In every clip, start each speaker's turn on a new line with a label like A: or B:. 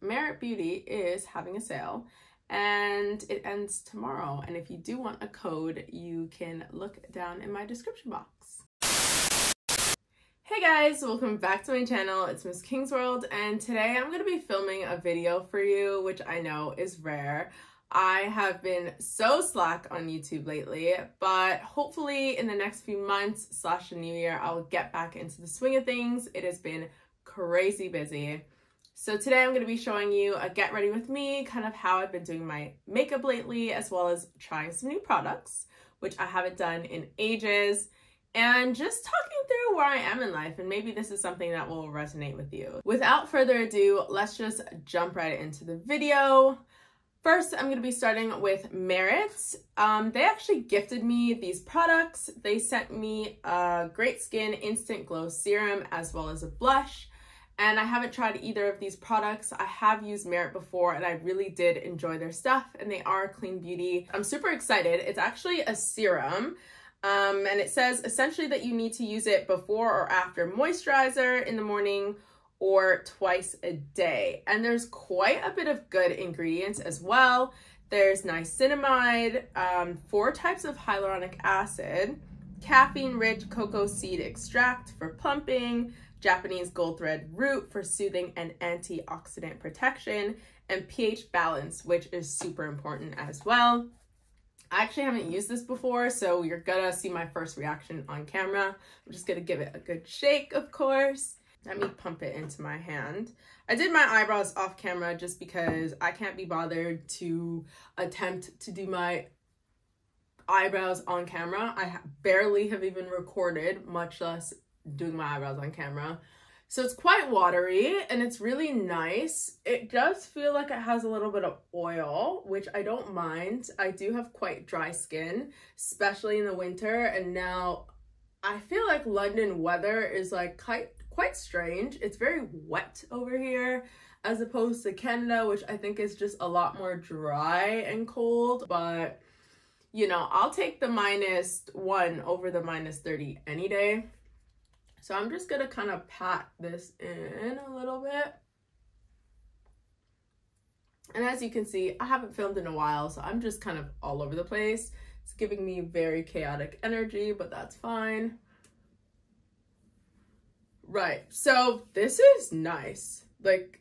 A: Merit Beauty is having a sale and it ends tomorrow. And if you do want a code, you can look down in my description box. Hey guys, welcome back to my channel. It's Miss King's World and today I'm going to be filming a video for you, which I know is rare. I have been so slack on YouTube lately, but hopefully in the next few months slash the new year, I'll get back into the swing of things. It has been crazy busy. So today I'm going to be showing you a get ready with me, kind of how I've been doing my makeup lately, as well as trying some new products, which I haven't done in ages, and just talking through where I am in life, and maybe this is something that will resonate with you. Without further ado, let's just jump right into the video. First, I'm going to be starting with Merit. Um, they actually gifted me these products. They sent me a Great Skin Instant Glow Serum as well as a blush and I haven't tried either of these products. I have used Merit before and I really did enjoy their stuff and they are clean beauty. I'm super excited. It's actually a serum um, and it says essentially that you need to use it before or after moisturizer in the morning or twice a day. And there's quite a bit of good ingredients as well. There's niacinamide, um, four types of hyaluronic acid, caffeine-rich cocoa seed extract for plumping, Japanese gold thread root for soothing and antioxidant protection, and pH balance, which is super important as well. I actually haven't used this before, so you're gonna see my first reaction on camera. I'm just gonna give it a good shake, of course. Let me pump it into my hand. I did my eyebrows off camera just because I can't be bothered to attempt to do my eyebrows on camera. I barely have even recorded, much less doing my eyebrows on camera. So it's quite watery and it's really nice. It does feel like it has a little bit of oil, which I don't mind. I do have quite dry skin, especially in the winter. And now I feel like London weather is like quite, quite strange. It's very wet over here as opposed to Canada, which I think is just a lot more dry and cold. But, you know, I'll take the minus one over the minus 30 any day. So I'm just gonna kind of pat this in a little bit. And as you can see, I haven't filmed in a while, so I'm just kind of all over the place. It's giving me very chaotic energy, but that's fine. Right, so this is nice. Like,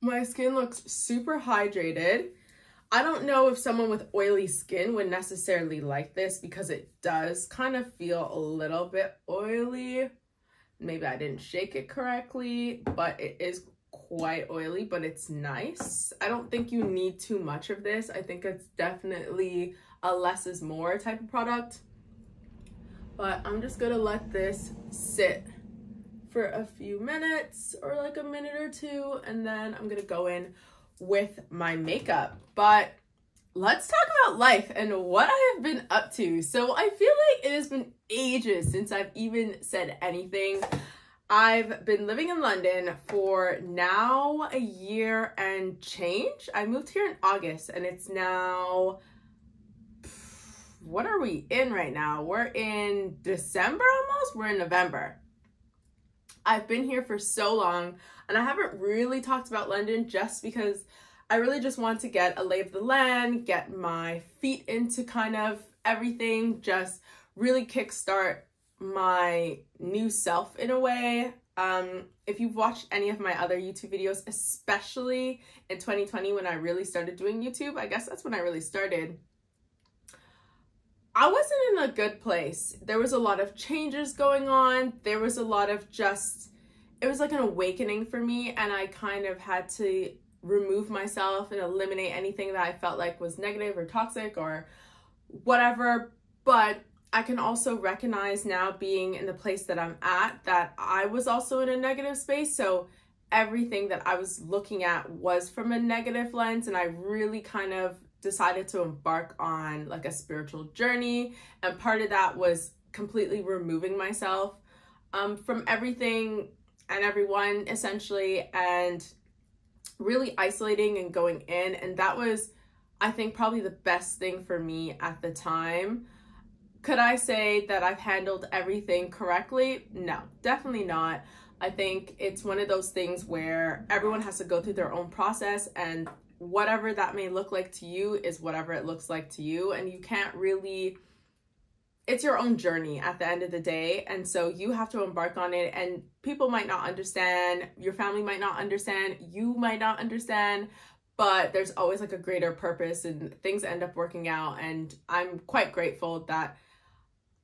A: my skin looks super hydrated. I don't know if someone with oily skin would necessarily like this because it does kind of feel a little bit oily. Maybe I didn't shake it correctly, but it is quite oily, but it's nice. I don't think you need too much of this. I think it's definitely a less is more type of product. But I'm just gonna let this sit for a few minutes or like a minute or two, and then I'm gonna go in with my makeup. But let's talk about life and what I have been up to. So I feel like it has been ages since I've even said anything. I've been living in London for now a year and change. I moved here in August and it's now, what are we in right now? We're in December almost? We're in November. I've been here for so long and I haven't really talked about London just because I really just want to get a lay of the land, get my feet into kind of everything, just really kickstart my new self in a way. Um, if you've watched any of my other YouTube videos, especially in 2020 when I really started doing YouTube, I guess that's when I really started. I wasn't in a good place. There was a lot of changes going on. There was a lot of just, it was like an awakening for me and I kind of had to remove myself and eliminate anything that I felt like was negative or toxic or whatever. But I can also recognize now being in the place that I'm at that I was also in a negative space. So everything that I was looking at was from a negative lens and I really kind of decided to embark on like a spiritual journey and part of that was completely removing myself um, from everything and everyone essentially and really isolating and going in. And that was i think probably the best thing for me at the time. Could i say that i've handled everything correctly? No definitely not. I think it's one of those things where everyone has to go through their own process and whatever that may look like to you is whatever it looks like to you and you can't really it's your own journey at the end of the day and so you have to embark on it and people might not understand your family might not understand you might not understand but there's always like a greater purpose and things end up working out and i'm quite grateful that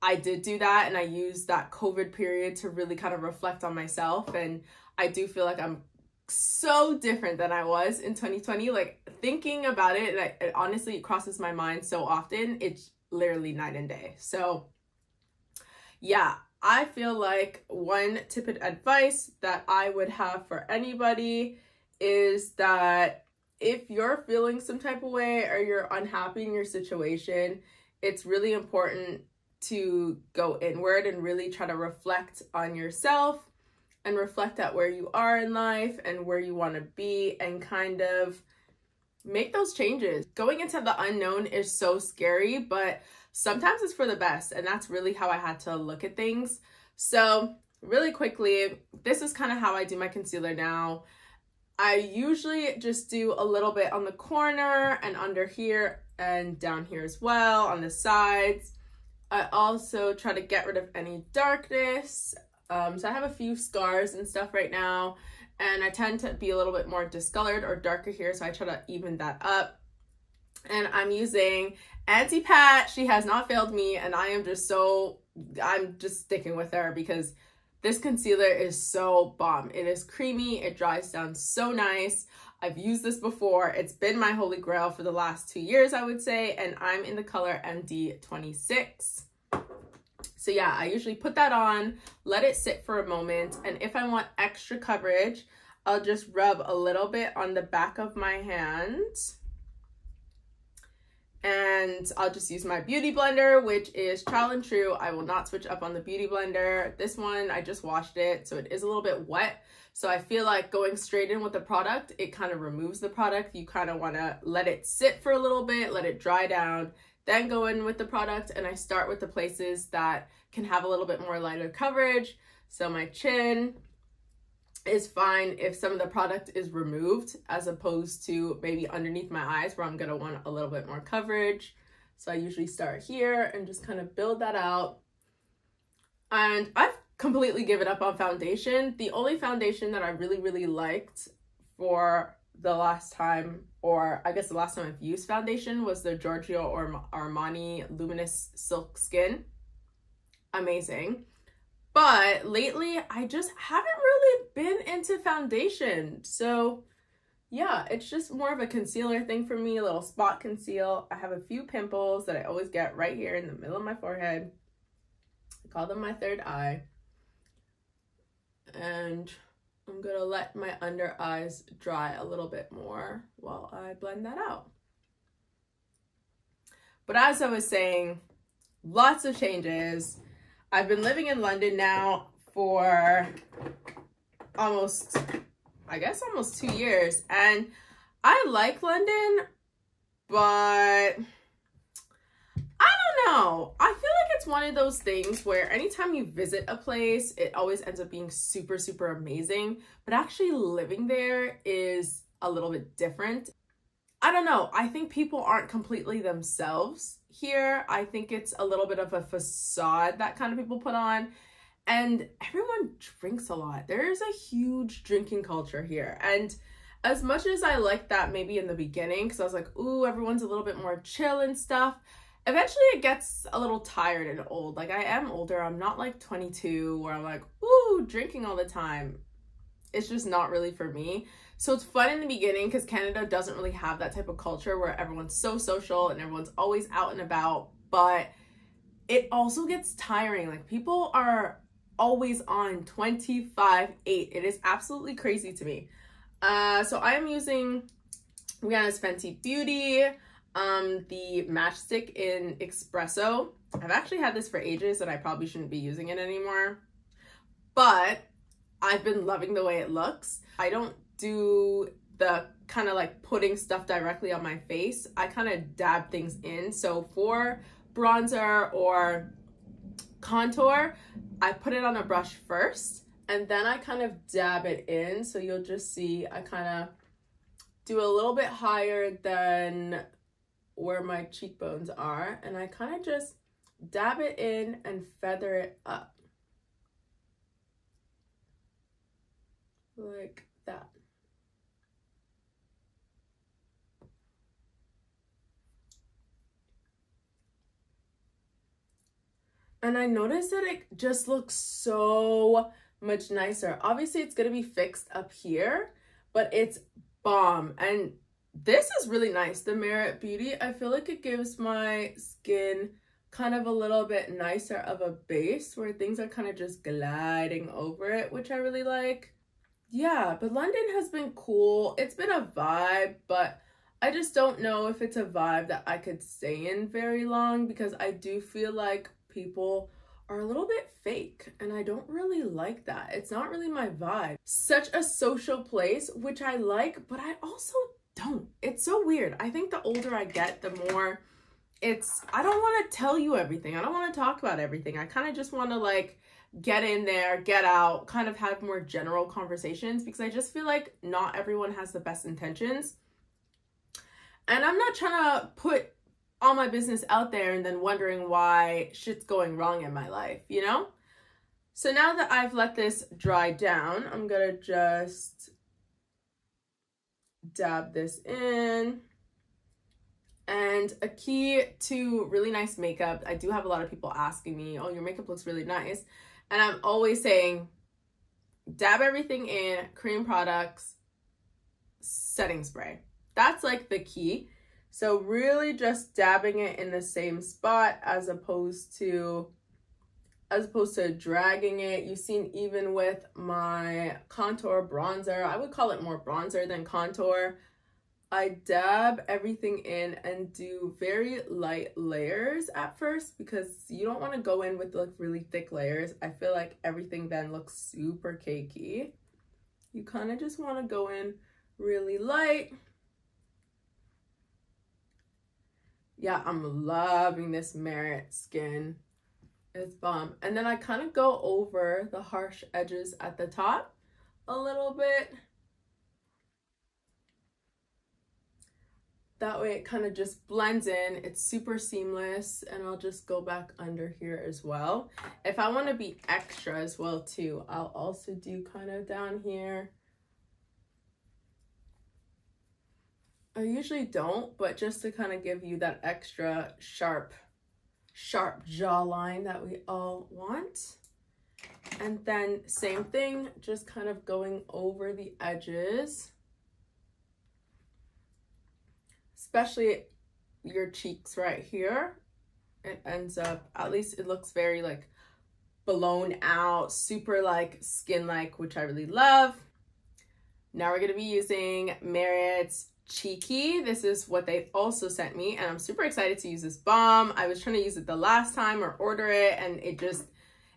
A: i did do that and i used that covid period to really kind of reflect on myself and i do feel like i'm so different than I was in 2020. Like thinking about it, like, it honestly it crosses my mind so often. It's literally night and day. So yeah, I feel like one tip of advice that I would have for anybody is that if you're feeling some type of way or you're unhappy in your situation, it's really important to go inward and really try to reflect on yourself and reflect at where you are in life and where you want to be and kind of make those changes. Going into the unknown is so scary, but sometimes it's for the best. And that's really how I had to look at things. So, really quickly, this is kind of how I do my concealer now. I usually just do a little bit on the corner and under here and down here as well on the sides. I also try to get rid of any darkness um, so I have a few scars and stuff right now, and I tend to be a little bit more discolored or darker here, so I try to even that up. And I'm using Auntie Pat. She has not failed me, and I am just so, I'm just sticking with her because this concealer is so bomb. It is creamy, it dries down so nice. I've used this before. It's been my holy grail for the last two years, I would say, and I'm in the color MD26. So yeah, I usually put that on, let it sit for a moment. And if I want extra coverage, I'll just rub a little bit on the back of my hand. And I'll just use my Beauty Blender, which is trial and true. I will not switch up on the Beauty Blender. This one, I just washed it, so it is a little bit wet. So I feel like going straight in with the product, it kind of removes the product. You kind of want to let it sit for a little bit, let it dry down, then go in with the product and I start with the places that can have a little bit more lighter coverage. So my chin is fine if some of the product is removed as opposed to maybe underneath my eyes where I'm gonna want a little bit more coverage. So I usually start here and just kind of build that out. And I've completely given up on foundation. The only foundation that I really, really liked for the last time, or I guess the last time I've used foundation was the Giorgio or Armani Luminous Silk Skin. Amazing. But lately, I just haven't really been into foundation. So yeah, it's just more of a concealer thing for me, a little spot conceal. I have a few pimples that I always get right here in the middle of my forehead. I call them my third eye. And I'm gonna let my under eyes dry a little bit more while I blend that out. But as I was saying, lots of changes. I've been living in London now for almost, I guess almost two years. And I like London, but know. I feel like it's one of those things where anytime you visit a place, it always ends up being super, super amazing. But actually living there is a little bit different. I don't know. I think people aren't completely themselves here. I think it's a little bit of a facade that kind of people put on. And everyone drinks a lot. There's a huge drinking culture here. And as much as I liked that maybe in the beginning, because I was like, ooh, everyone's a little bit more chill and stuff eventually it gets a little tired and old. Like I am older. I'm not like 22 where I'm like, ooh, drinking all the time. It's just not really for me. So it's fun in the beginning because Canada doesn't really have that type of culture where everyone's so social and everyone's always out and about. But it also gets tiring. Like people are always on 25 8. It is absolutely crazy to me. Uh, so I am using Rihanna's Fenty Beauty um, the matchstick in Espresso. I've actually had this for ages and I probably shouldn't be using it anymore. But I've been loving the way it looks. I don't do the kind of like putting stuff directly on my face. I kind of dab things in. So for bronzer or contour, I put it on a brush first and then I kind of dab it in. So you'll just see I kind of do a little bit higher than where my cheekbones are. And I kind of just dab it in and feather it up. Like that. And I noticed that it just looks so much nicer. Obviously, it's going to be fixed up here, but it's bomb. And this is really nice. The Merit Beauty, I feel like it gives my skin kind of a little bit nicer of a base where things are kind of just gliding over it, which I really like. Yeah, but London has been cool. It's been a vibe, but I just don't know if it's a vibe that I could stay in very long because I do feel like people are a little bit fake and I don't really like that. It's not really my vibe. Such a social place, which I like, but I also don't. It's so weird. I think the older I get, the more it's, I don't want to tell you everything. I don't want to talk about everything. I kind of just want to like get in there, get out, kind of have more general conversations because I just feel like not everyone has the best intentions. And I'm not trying to put all my business out there and then wondering why shit's going wrong in my life, you know? So now that I've let this dry down, I'm gonna just dab this in. And a key to really nice makeup, I do have a lot of people asking me, oh, your makeup looks really nice. And I'm always saying, dab everything in, cream products, setting spray. That's like the key. So really just dabbing it in the same spot as opposed to as opposed to dragging it. You've seen even with my contour bronzer, I would call it more bronzer than contour. I dab everything in and do very light layers at first because you don't want to go in with like really thick layers. I feel like everything then looks super cakey. You kind of just want to go in really light yeah, I'm loving this Merit skin. It's bomb. And then I kind of go over the harsh edges at the top a little bit. That way it kind of just blends in. It's super seamless. And I'll just go back under here as well. If I want to be extra as well too, I'll also do kind of down here. I usually don't, but just to kind of give you that extra sharp, sharp jawline that we all want. And then same thing, just kind of going over the edges. Especially your cheeks right here. It ends up, at least it looks very like blown out, super like skin-like, which I really love. Now we're going to be using Merit's cheeky. This is what they also sent me and i'm super excited to use this balm i was trying to use it the last time or order it and it just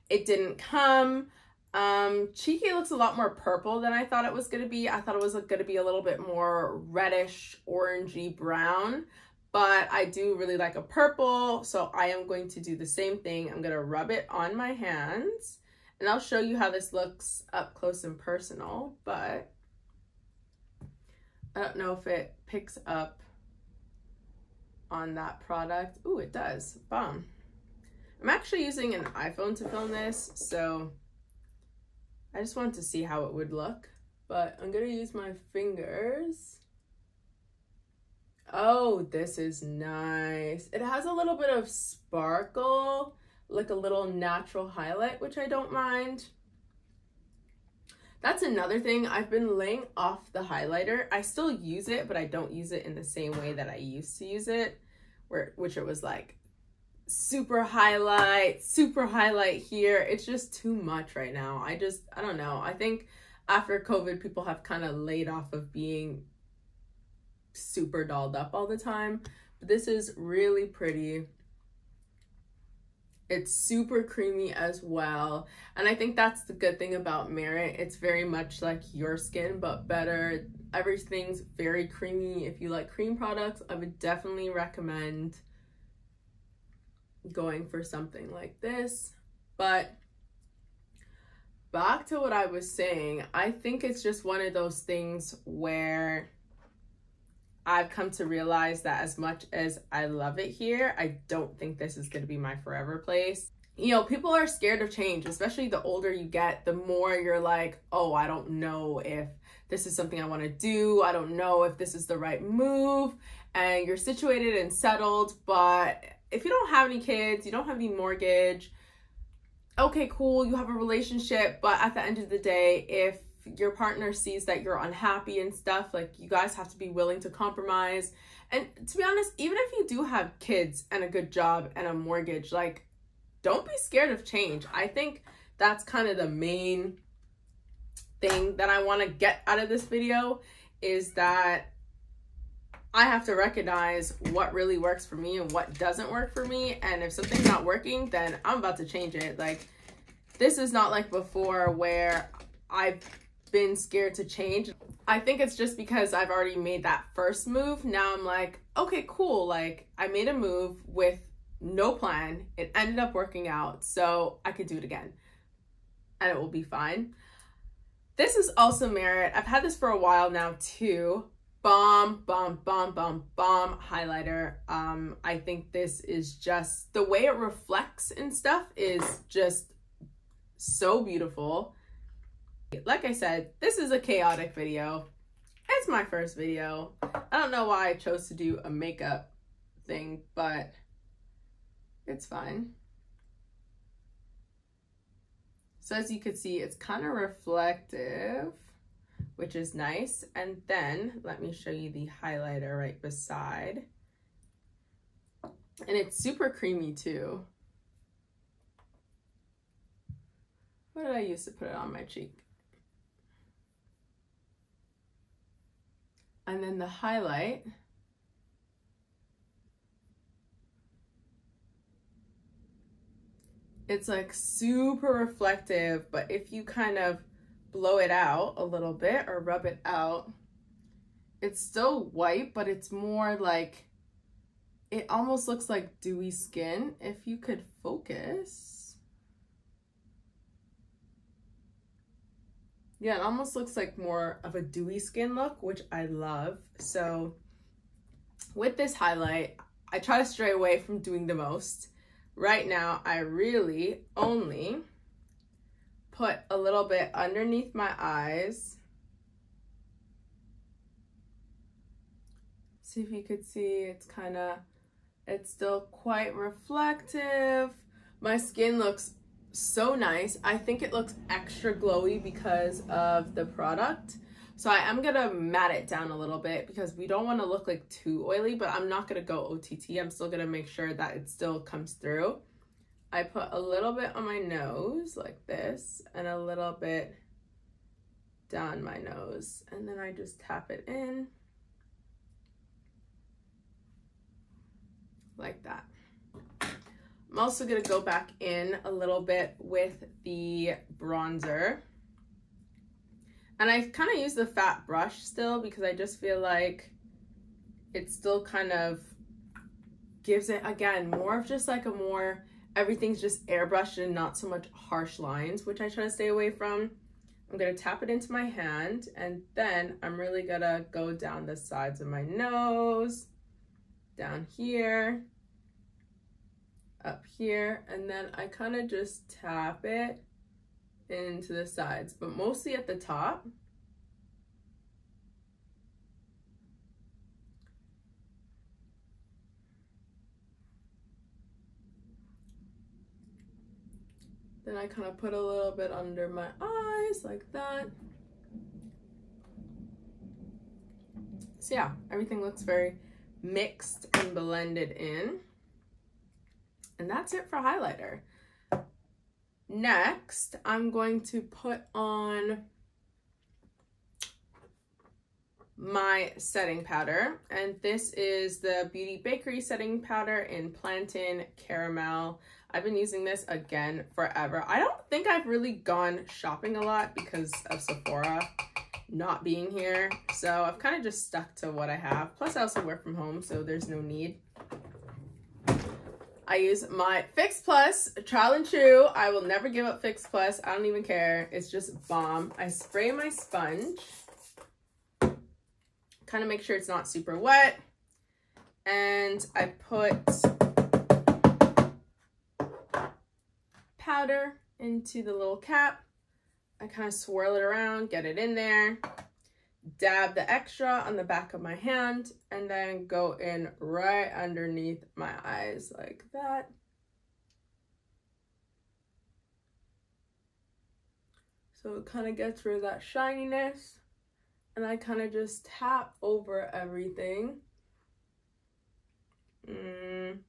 A: it didn't come. Um cheeky looks a lot more purple than i thought it was going to be. I thought it was going to be a little bit more reddish orangey brown but i do really like a purple so i am going to do the same thing. I'm going to rub it on my hands and i'll show you how this looks up close and personal but I don't know if it picks up on that product. Ooh, it does. Bomb. I'm actually using an iPhone to film this, so I just wanted to see how it would look. But I'm going to use my fingers. Oh, this is nice. It has a little bit of sparkle, like a little natural highlight, which I don't mind. That's another thing. I've been laying off the highlighter. I still use it, but I don't use it in the same way that I used to use it, where which it was like super highlight, super highlight here. It's just too much right now. I just, I don't know. I think after COVID, people have kind of laid off of being super dolled up all the time. But this is really pretty. It's super creamy as well. And I think that's the good thing about Merit. It's very much like your skin, but better. Everything's very creamy. If you like cream products, I would definitely recommend going for something like this. But back to what I was saying, I think it's just one of those things where I've come to realize that as much as I love it here, I don't think this is going to be my forever place. You know, people are scared of change, especially the older you get, the more you're like, oh, I don't know if this is something I want to do. I don't know if this is the right move. And you're situated and settled, but if you don't have any kids, you don't have any mortgage, okay, cool, you have a relationship, but at the end of the day, if your partner sees that you're unhappy and stuff, like you guys have to be willing to compromise. And to be honest, even if you do have kids and a good job and a mortgage, like don't be scared of change. I think that's kind of the main thing that I want to get out of this video is that I have to recognize what really works for me and what doesn't work for me. And if something's not working, then I'm about to change it. Like, this is not like before where I've been scared to change. I think it's just because I've already made that first move. Now I'm like, okay, cool. Like, I made a move with no plan. It ended up working out. So I could do it again and it will be fine. This is also Merit. I've had this for a while now too, bomb, bomb, bomb, bomb, bomb highlighter. Um, I think this is just, the way it reflects and stuff is just so beautiful. Like I said, this is a chaotic video. It's my first video. I don't know why I chose to do a makeup thing, but it's fine. So as you can see, it's kind of reflective which is nice. And then let me show you the highlighter right beside. And it's super creamy too. What did I use to put it on my cheek? And then the highlight. It's like super reflective, but if you kind of blow it out a little bit or rub it out, it's still white, but it's more like, it almost looks like dewy skin. If you could focus. Yeah, it almost looks like more of a dewy skin look, which I love. So with this highlight, I try to stray away from doing the most. Right now, I really only put a little bit underneath my eyes. See if you could see it's kind of, it's still quite reflective. My skin looks so nice. I think it looks extra glowy because of the product. So I am gonna matte it down a little bit because we don't wanna look like too oily, but I'm not gonna go OTT. I'm still gonna make sure that it still comes through. I put a little bit on my nose like this and a little bit down my nose and then I just tap it in like that. I'm also going to go back in a little bit with the bronzer. And I kind of use the fat brush still because I just feel like it still kind of gives it, again, more of just like a more everything's just airbrushed and not so much harsh lines, which I try to stay away from. I'm gonna tap it into my hand and then I'm really gonna go down the sides of my nose, down here, up here, and then I kind of just tap it into the sides, but mostly at the top. Then I kind of put a little bit under my eyes like that. So yeah, everything looks very mixed and blended in. And that's it for highlighter. Next, I'm going to put on my setting powder. And this is the Beauty Bakerie setting powder in Plantain Caramel. I've been using this again forever. I don't think I've really gone shopping a lot because of Sephora not being here. So I've kind of just stuck to what I have. Plus I also work from home, so there's no need. I use my Fix Plus, trial and true. I will never give up Fix Plus. I don't even care. It's just bomb. I spray my sponge. Kind of make sure it's not super wet. And I put powder into the little cap. I kind of swirl it around, get it in there dab the extra on the back of my hand and then go in right underneath my eyes like that. So it kind of gets rid of that shininess and I kind of just tap over everything. Mm.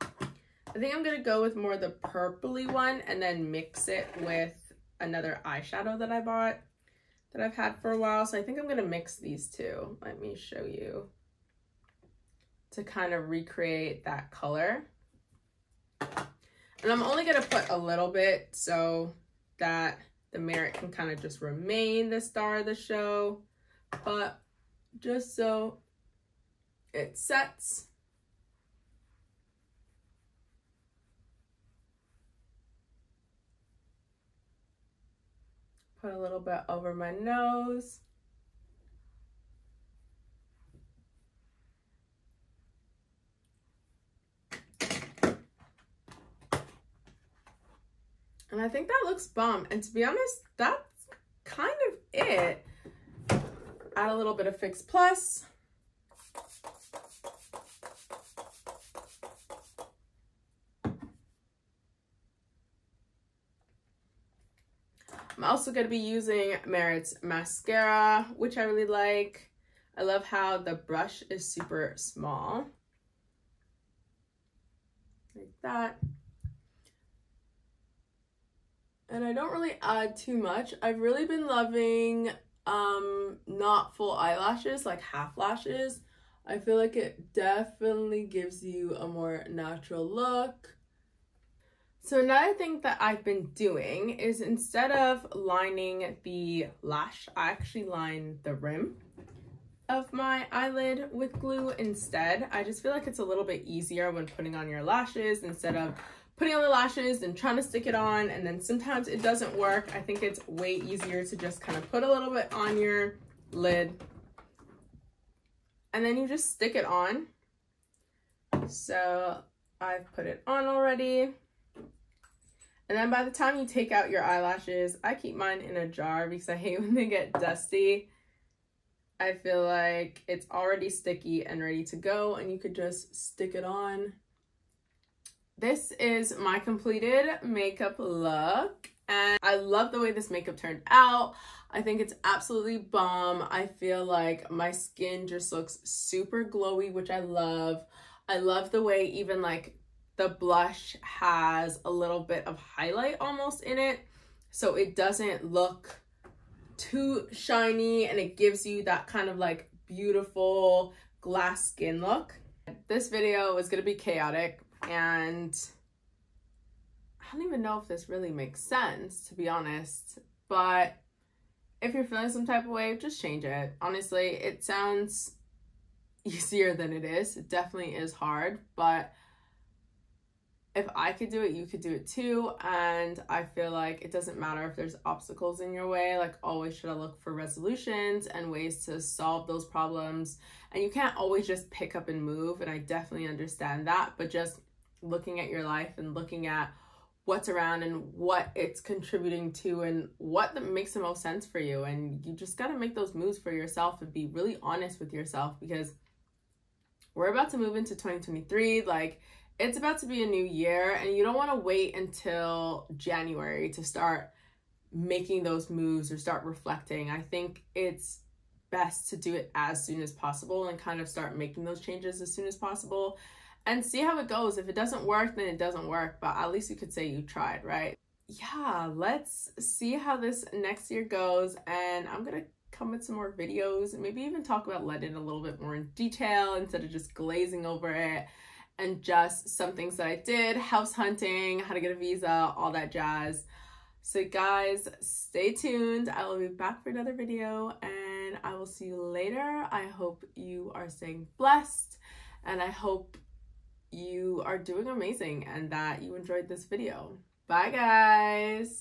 A: I think I'm going to go with more of the purpley one and then mix it with another eyeshadow that I bought that I've had for a while. So I think I'm going to mix these two. Let me show you to kind of recreate that color. And I'm only going to put a little bit so that the merit can kind of just remain the star of the show. But just so it sets Put a little bit over my nose. And I think that looks bomb. And to be honest, that's kind of it. Add a little bit of Fix Plus. I'm also going to be using Merit's mascara, which I really like. I love how the brush is super small. Like that. And I don't really add too much. I've really been loving um not full eyelashes, like half lashes. I feel like it definitely gives you a more natural look. So another thing that I've been doing is instead of lining the lash, I actually line the rim of my eyelid with glue instead. I just feel like it's a little bit easier when putting on your lashes instead of putting on the lashes and trying to stick it on and then sometimes it doesn't work. I think it's way easier to just kind of put a little bit on your lid and then you just stick it on. So I've put it on already. And then by the time you take out your eyelashes, I keep mine in a jar because I hate when they get dusty. I feel like it's already sticky and ready to go and you could just stick it on. This is my completed makeup look and I love the way this makeup turned out. I think it's absolutely bomb. I feel like my skin just looks super glowy, which I love. I love the way even like the blush has a little bit of highlight almost in it. So it doesn't look too shiny and it gives you that kind of like beautiful glass skin look. This video is going to be chaotic and I don't even know if this really makes sense to be honest, but if you're feeling some type of way, just change it. Honestly, it sounds easier than it is. It definitely is hard, but if I could do it, you could do it too. And I feel like it doesn't matter if there's obstacles in your way, like always should I look for resolutions and ways to solve those problems. And you can't always just pick up and move. And I definitely understand that, but just looking at your life and looking at what's around and what it's contributing to and what makes the most sense for you. And you just got to make those moves for yourself and be really honest with yourself because we're about to move into 2023. Like, it's about to be a new year and you don't want to wait until January to start making those moves or start reflecting. I think it's best to do it as soon as possible and kind of start making those changes as soon as possible and see how it goes. If it doesn't work, then it doesn't work, but at least you could say you tried, right? Yeah, let's see how this next year goes and I'm going to come with some more videos and maybe even talk about London a little bit more in detail instead of just glazing over it and just some things that I did, house hunting, how to get a visa, all that jazz. So guys, stay tuned. I will be back for another video and I will see you later. I hope you are staying blessed and I hope you are doing amazing and that you enjoyed this video. Bye, guys.